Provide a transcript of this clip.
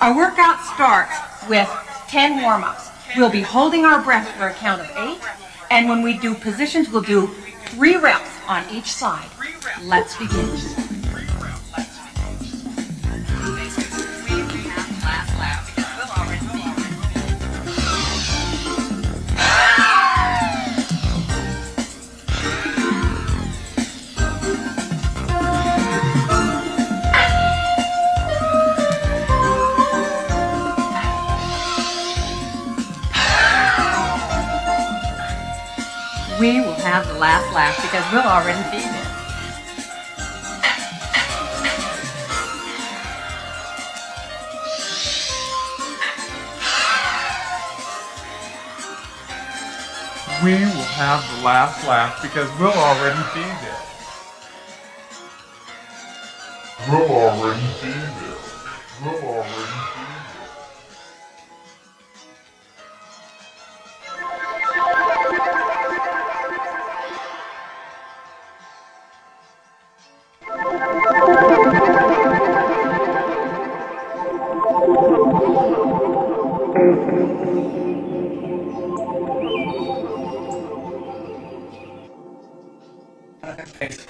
Our workout starts with 10 warm-ups. We'll be holding our breath for a count of eight, and when we do positions, we'll do three reps on each side. Let's begin. We will have the last laugh because we'll already be there. We will have the last laugh because we'll already be there. We'll already be there. We'll already Thanks.